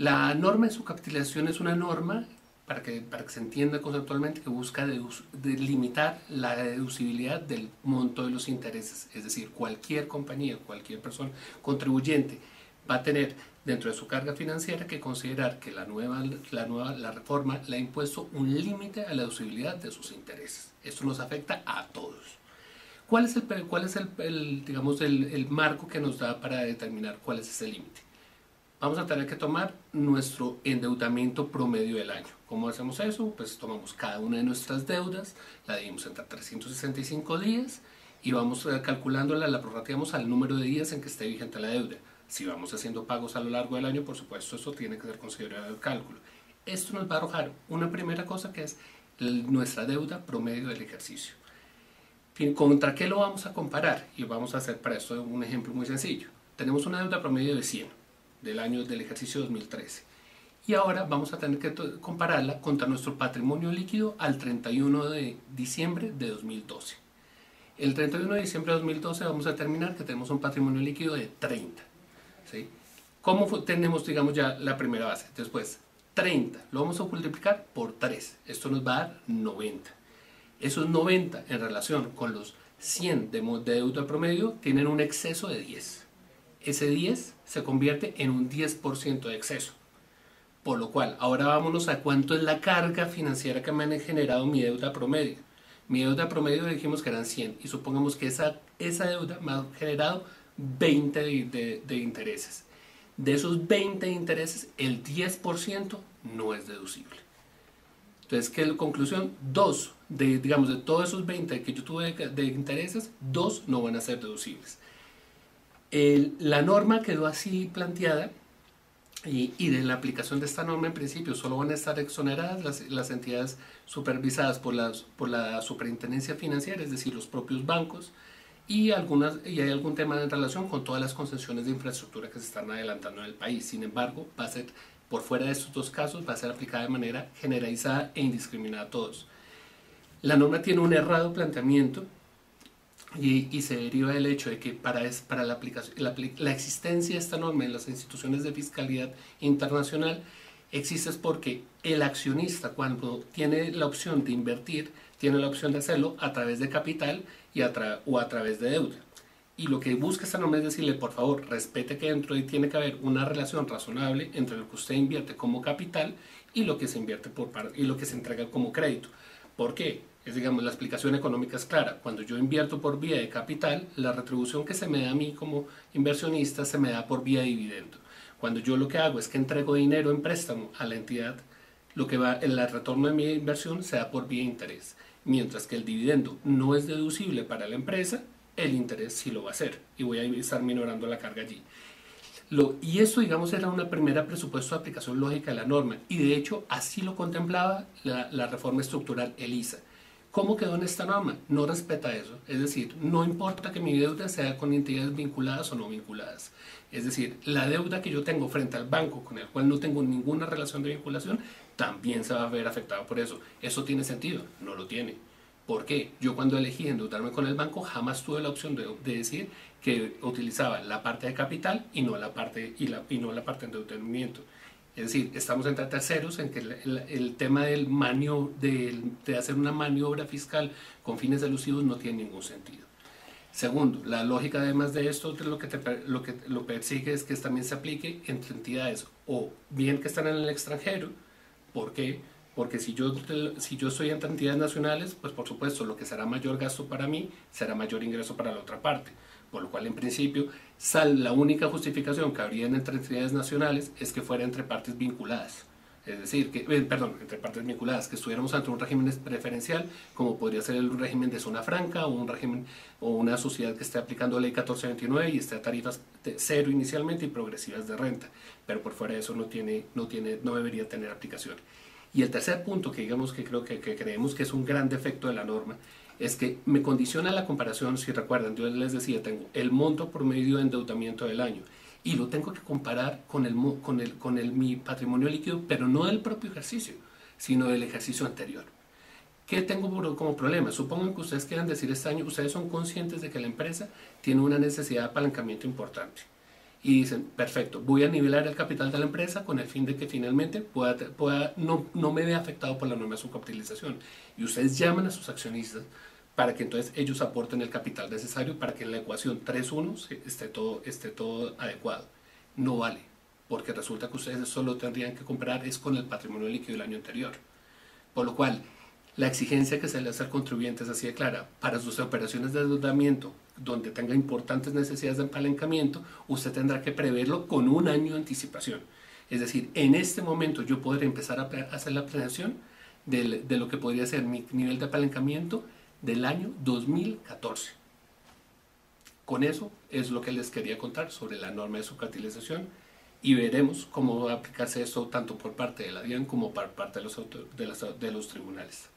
La norma de su capitalización es una norma, para que, para que se entienda conceptualmente, que busca limitar la deducibilidad del monto de los intereses. Es decir, cualquier compañía, cualquier persona contribuyente va a tener dentro de su carga financiera que considerar que la nueva, la nueva la reforma le ha impuesto un límite a la deducibilidad de sus intereses. Esto nos afecta a todos. ¿Cuál es el, cuál es el, digamos, el, el marco que nos da para determinar cuál es ese límite? Vamos a tener que tomar nuestro endeudamiento promedio del año. ¿Cómo hacemos eso? Pues tomamos cada una de nuestras deudas, la dividimos entre 365 días y vamos eh, calculándola, la prorrateamos al número de días en que esté vigente la deuda. Si vamos haciendo pagos a lo largo del año, por supuesto, eso tiene que ser considerado el cálculo. Esto nos va a arrojar una primera cosa que es nuestra deuda promedio del ejercicio. ¿Contra qué lo vamos a comparar? Y vamos a hacer para esto un ejemplo muy sencillo. Tenemos una deuda promedio de 100 del año del ejercicio 2013. Y ahora vamos a tener que compararla contra nuestro patrimonio líquido al 31 de diciembre de 2012. El 31 de diciembre de 2012 vamos a determinar que tenemos un patrimonio líquido de 30. ¿sí? ¿Cómo tenemos, digamos, ya la primera base? Después, 30 lo vamos a multiplicar por 3. Esto nos va a dar 90. Esos 90 en relación con los 100 de, de deuda promedio tienen un exceso de 10. Ese 10 se convierte en un 10% de exceso. Por lo cual, ahora vámonos a cuánto es la carga financiera que me han generado mi deuda promedio. Mi deuda promedio dijimos que eran 100 y supongamos que esa, esa deuda me ha generado 20 de, de, intereses. De esos 20 intereses, el 10% no es deducible. Entonces, ¿qué es la conclusión? Dos, de, digamos, de todos esos 20 que yo tuve de, intereses, dos no van a ser deducibles. La norma quedó así planteada y, de la aplicación de esta norma en principio solo van a estar exoneradas las, las entidades supervisadas por, las, por la superintendencia financiera, es decir, los propios bancos, y, algunas, y hay algún tema en relación con todas las concesiones de infraestructura que se están adelantando en el país. Sin embargo, va a ser, por fuera de estos dos casos, va a ser aplicada de manera generalizada e indiscriminada a todos. La norma tiene un errado planteamiento y, y se deriva del hecho de que para, es, para la, aplicación, la, la existencia de esta norma en las instituciones de fiscalidad internacional existe es porque el accionista cuando tiene la opción de invertir, tiene la opción de hacerlo a través de capital y a o a través de deuda. Y lo que busca esta norma es decirle, por favor, respete que dentro de tiene que haber una relación razonable entre lo que usted invierte como capital y lo que se invierte por y lo que se entrega como crédito. ¿Por qué? Es, digamos, la explicación económica es clara. Cuando yo invierto por vía de capital, la retribución que se me da a mí como inversionista se me da por vía de dividendo. Cuando yo lo que hago es que entrego dinero en préstamo a la entidad, lo que va, el retorno de mi inversión se da por vía de interés mientras que el dividendo no es deducible para la empresa, el interés sí lo va a hacer y voy a estar minorando la carga allí. Y eso, digamos, era una primera presupuesto aplicación lógica de la norma y de hecho así lo contemplaba la, la reforma estructural ELISA. ¿Cómo quedó en esta norma? No respeta eso. Es decir, no importa que mi deuda sea con entidades vinculadas o no vinculadas. Es decir, la deuda que yo tengo frente al banco con el cual no tengo ninguna relación de vinculación también se va a ver afectado por eso. ¿Eso tiene sentido? No lo tiene. ¿Por qué? Yo cuando elegí endeudarme con el banco jamás tuve la opción de, decir que utilizaba la parte de capital y no la parte, y la, y no la parte de endeudamiento. Es decir, estamos entre terceros en que el, tema del manio, de, hacer una maniobra fiscal con fines elusivos no tiene ningún sentido. Segundo, la lógica además de esto lo que, lo que lo persigue es que también se aplique entre entidades o bien que están en el extranjero, ¿Por qué? Porque si yo, si yo estoy entre entidades nacionales, pues por supuesto lo que será mayor gasto para mí será mayor ingreso para la otra parte. Por lo cual, en principio, sal, la única justificación que habría entre entidades nacionales es que fuera entre partes vinculadas. Es decir, que, eh, perdón, entre partes vinculadas, que estuviéramos ante un régimen preferencial, como podría ser el régimen de zona franca o un régimen o una sociedad que esté aplicando ley 1429 y esté a tarifas de cero inicialmente y progresivas de renta. Pero por fuera de eso no, tiene, no, tiene, no debería tener aplicación. Y el tercer punto que digamos que creo que, que creemos que es un gran defecto de la norma es que me condiciona la comparación, si recuerdan, yo les decía, tengo el monto promedio de endeudamiento del año y lo tengo que comparar con, el, con, el, con el, mi patrimonio líquido, pero no del propio ejercicio, sino del ejercicio anterior. ¿Qué tengo como problema? Supongo que ustedes quieran decir este año, ustedes son conscientes de que la empresa tiene una necesidad de apalancamiento importante y dicen, perfecto, voy a nivelar el capital de la empresa con el fin de que finalmente pueda, pueda no, no me vea afectado por la norma de subcapitalización. Y ustedes llaman a sus accionistas para que entonces ellos aporten el capital necesario para que en la ecuación 3.1 esté todo, esté todo adecuado. No vale, porque resulta que ustedes solo tendrían que comprar es con el patrimonio líquido del año anterior. Por lo cual, la exigencia que se le hace al contribuyente es así de clara. Para sus operaciones de endeudamiento, donde tenga importantes necesidades de apalancamiento, usted tendrá que preverlo con un año de anticipación. Es decir, en este momento yo podré empezar a hacer la planeación de lo que podría ser mi nivel de apalancamiento del año 2014. Con eso es lo que les quería contar sobre la norma de subcatilización y veremos cómo va a aplicarse esto tanto por parte de la DIAN como por parte de de los tribunales.